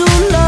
tu love.